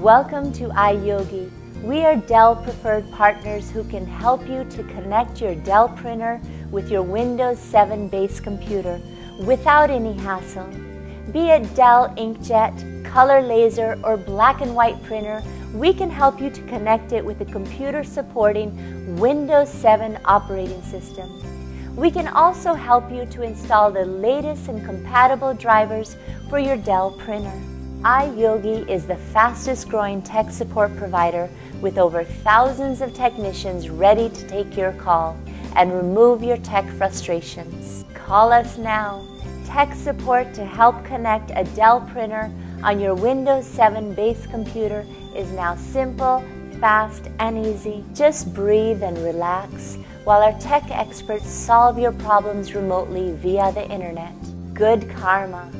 Welcome to iYogi. We are Dell preferred partners who can help you to connect your Dell printer with your Windows 7 base computer without any hassle. Be it Dell inkjet, color laser, or black and white printer, we can help you to connect it with a computer supporting Windows 7 operating system. We can also help you to install the latest and compatible drivers for your Dell printer. iYogi is the fastest growing tech support provider with over thousands of technicians ready to take your call and remove your tech frustrations. Call us now. Tech support to help connect a Dell printer on your Windows 7 base computer is now simple, fast, and easy. Just breathe and relax while our tech experts solve your problems remotely via the internet. Good karma.